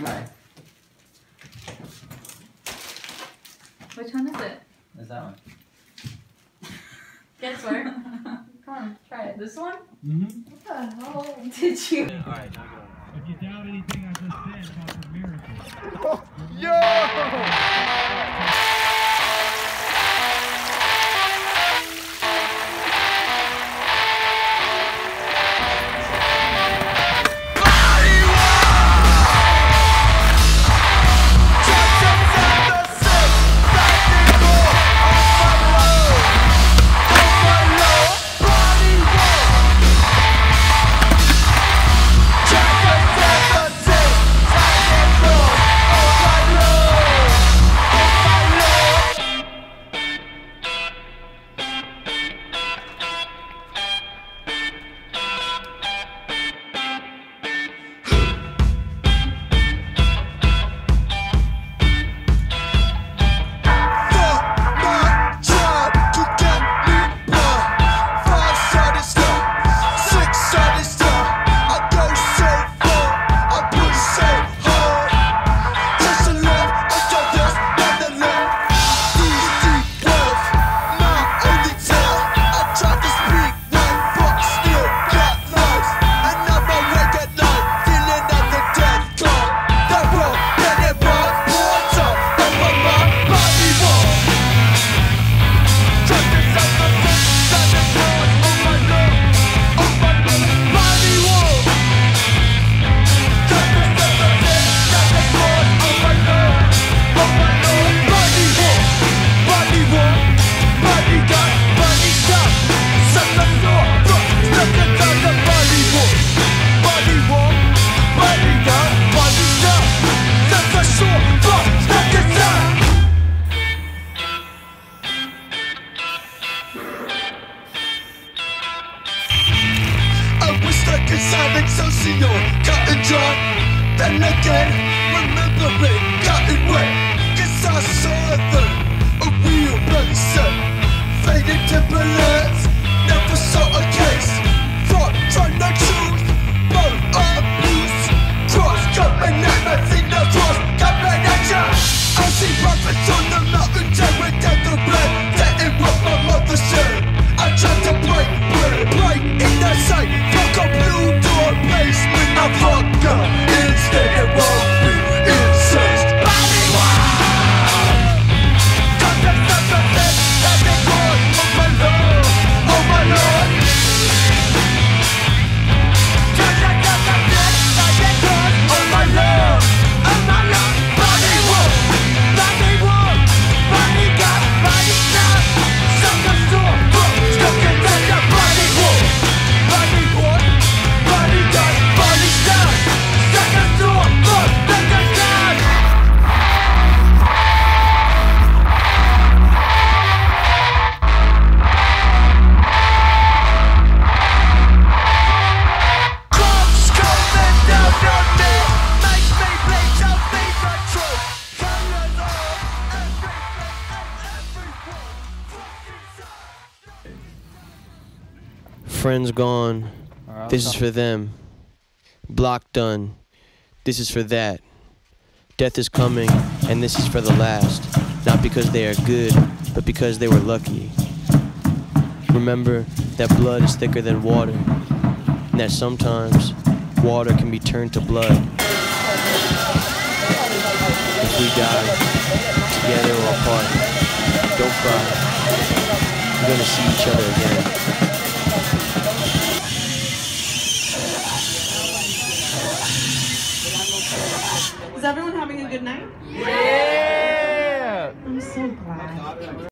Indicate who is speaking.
Speaker 1: Try.
Speaker 2: Which one is it?
Speaker 1: That's that one.
Speaker 2: Guess where? Come on, try it. This one?
Speaker 3: Mm-hmm.
Speaker 2: What the hell did you?
Speaker 1: Alright, knock it over.
Speaker 3: If you doubt anything I just said about the miracle,
Speaker 4: I like Socio, cut and dry. Then again, remembering, gotten wet.
Speaker 5: Friends gone.
Speaker 1: Alright,
Speaker 5: This is for them. Block done. This is for that. Death is coming, and this is for the last. Not because they are good, but because they were lucky. Remember that blood is thicker than water, and that sometimes water can be turned to blood. If we die, together or apart, don't cry. We're gonna see each other again.
Speaker 6: Everyone having a good night? Yeah! I'm so glad.